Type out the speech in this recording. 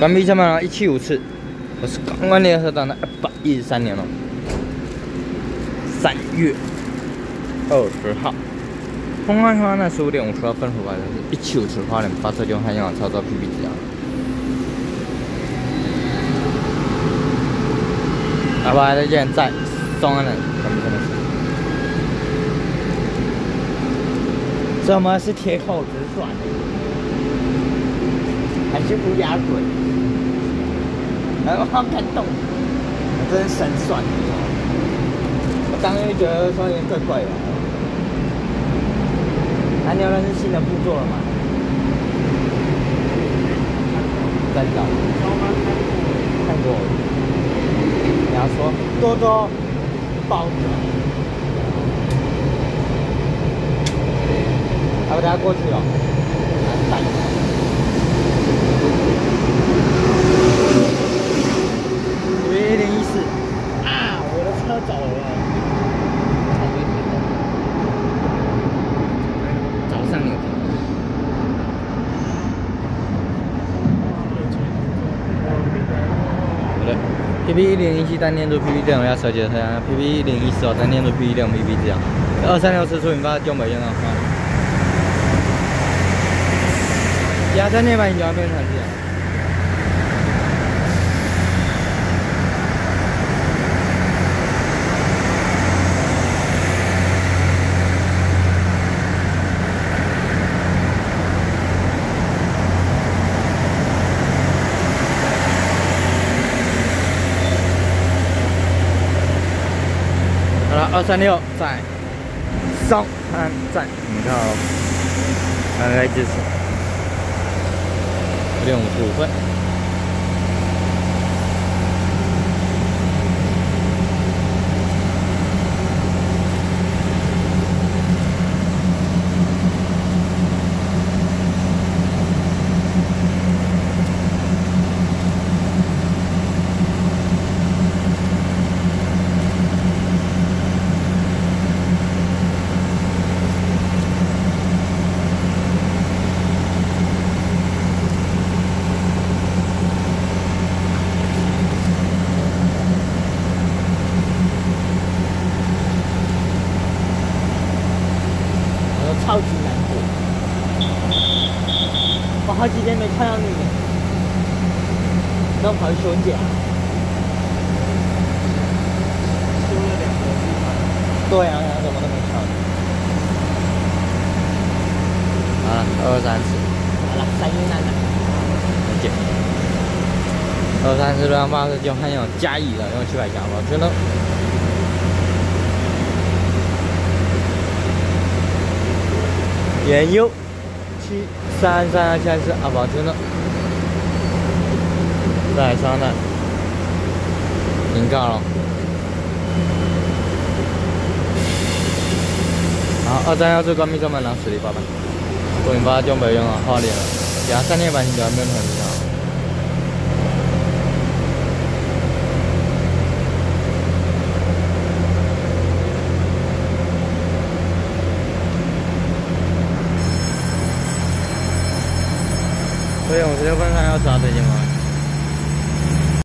关闭上面了一七五次，我是刚刚列车长的二百一十三年了，三月二十号，公安方案十五点五十二分出来的是一七五次花莲发车就汉阳操作 PPT 啊，阿爸再见在松安的关闭上面。什么是铁口直算？还是乌鸦嘴？哎，我好感动，真神算！我刚刚就觉得说有点怪怪的。那你有认识新的副座了吗？真的？看过。你要说多多包子。要不，大家过去哦。一零一四啊，，PP 一零一七单念住 PP 电容要设计的车辆，PP 一零一四哦单念住 PP 电容 PP 这样。二三六四出引发就没用了。加在那边，你就要变成这样。二三六在上安在，你看哦，大概就是。六五十五分。超级难过，我好几天没看到你，都跑去休假。休了两个地方对啊，怎么都没看到。啊，二三四，好了，三一三的，再见。二三四两八是就还有加一了，用七百加我，觉得。原油七三三二七四啊，保存了，再上的，停告了。好，二三幺四关闭车门，拿水里八百，五零八就没用了，好了，两三点半，你就要变成这所以，我十六分还要刷这些吗？